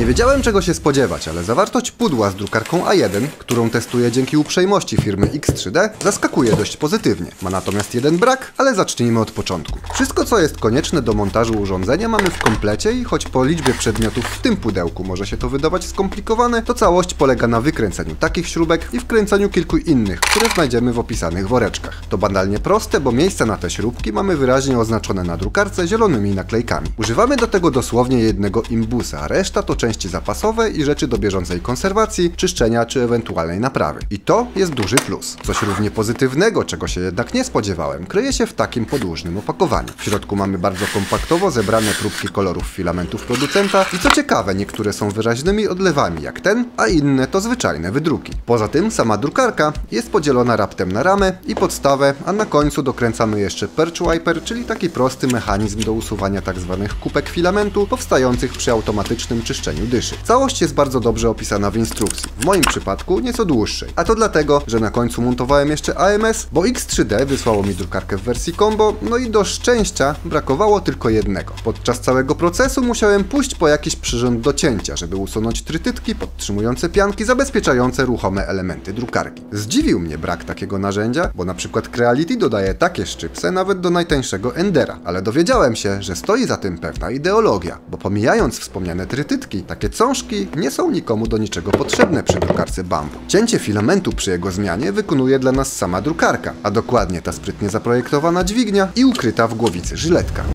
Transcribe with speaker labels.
Speaker 1: Nie wiedziałem czego się spodziewać, ale zawartość pudła z drukarką A1, którą testuję dzięki uprzejmości firmy X3D, zaskakuje dość pozytywnie. Ma natomiast jeden brak, ale zacznijmy od początku. Wszystko co jest konieczne do montażu urządzenia mamy w komplecie i choć po liczbie przedmiotów w tym pudełku może się to wydawać skomplikowane, to całość polega na wykręceniu takich śrubek i wkręceniu kilku innych, które znajdziemy w opisanych woreczkach. To banalnie proste, bo miejsca na te śrubki mamy wyraźnie oznaczone na drukarce zielonymi naklejkami. Używamy do tego dosłownie jednego imbusa, reszta to części zapasowe i rzeczy do bieżącej konserwacji, czyszczenia czy ewentualnej naprawy. I to jest duży plus. Coś równie pozytywnego, czego się jednak nie spodziewałem, kryje się w takim podłużnym opakowaniu. W środku mamy bardzo kompaktowo zebrane próbki kolorów filamentów producenta i co ciekawe, niektóre są wyraźnymi odlewami jak ten, a inne to zwyczajne wydruki. Poza tym sama drukarka jest podzielona raptem na ramę i podstawę, a na końcu dokręcamy jeszcze perch wiper, czyli taki prosty mechanizm do usuwania tzw. kupek filamentu powstających przy automatycznym czyszczeniu dyszy. Całość jest bardzo dobrze opisana w instrukcji, w moim przypadku nieco dłuższej. A to dlatego, że na końcu montowałem jeszcze AMS, bo X3D wysłało mi drukarkę w wersji combo, no i do szczęścia brakowało tylko jednego. Podczas całego procesu musiałem pójść po jakiś przyrząd do cięcia, żeby usunąć trytytki podtrzymujące pianki zabezpieczające ruchome elementy drukarki. Zdziwił mnie brak takiego narzędzia, bo na przykład Creality dodaje takie szczypce nawet do najtańszego Endera, ale dowiedziałem się, że stoi za tym pewna ideologia, bo pomijając wspomniane trytytki, takie cążki nie są nikomu do niczego potrzebne przy drukarce Bambu. Cięcie filamentu przy jego zmianie wykonuje dla nas sama drukarka, a dokładnie ta sprytnie zaprojektowana dźwignia i ukryta w głowicy żyletka.